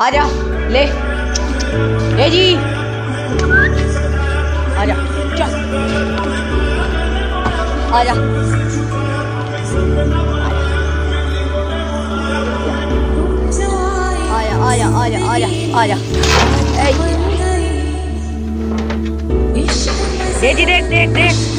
आ जा ले। ले जी। आ जा चल। आ जा आया आया आया आया ए देख देख देख।